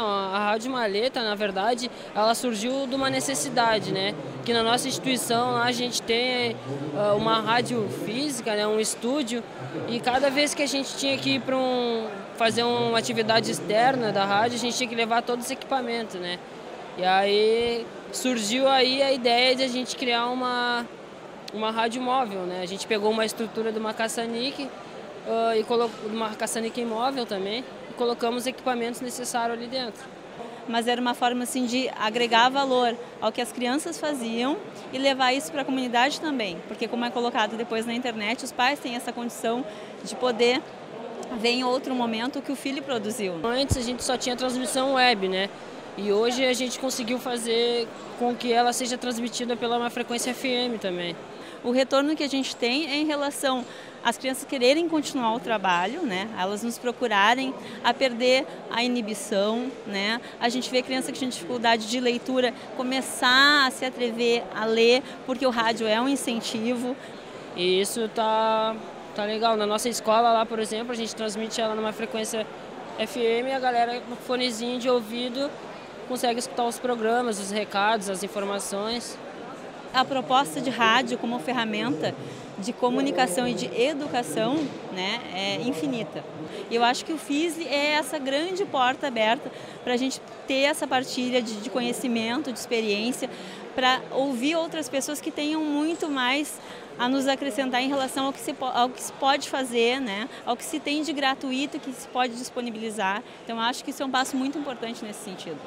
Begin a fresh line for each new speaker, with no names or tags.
Então, a Rádio Maleta, na verdade, ela surgiu de uma necessidade, né? Que na nossa instituição lá a gente tem uh, uma rádio física, né? um estúdio, e cada vez que a gente tinha que ir para um, fazer uma atividade externa da rádio, a gente tinha que levar todos os equipamentos, né? E aí surgiu aí a ideia de a gente criar uma, uma rádio móvel, né? A gente pegou uma estrutura de uma caçanique uh, e colocou uma caçanique móvel também e colocamos equipamentos necessários ali dentro.
Mas era uma forma assim de agregar valor ao que as crianças faziam e levar isso para a comunidade também, porque como é colocado depois na internet, os pais têm essa condição de poder ver em outro momento o que o filho produziu.
Antes a gente só tinha transmissão web, né? E hoje a gente conseguiu fazer com que ela seja transmitida pela uma frequência FM também.
O retorno que a gente tem é em relação às crianças quererem continuar o trabalho, né? Elas nos procurarem a perder a inibição, né? A gente vê criança que tem dificuldade de leitura começar a se atrever a ler, porque o rádio é um incentivo.
E isso tá tá legal. Na nossa escola lá, por exemplo, a gente transmite ela numa frequência FM e a galera no fonezinho de ouvido consegue escutar os programas, os recados, as informações.
A proposta de rádio como ferramenta de comunicação e de educação né, é infinita. E eu acho que o FISLE é essa grande porta aberta para a gente ter essa partilha de, de conhecimento, de experiência, para ouvir outras pessoas que tenham muito mais a nos acrescentar em relação ao que se, ao que se pode fazer, né? ao que se tem de gratuito, que se pode disponibilizar. Então, acho que isso é um passo muito importante nesse sentido.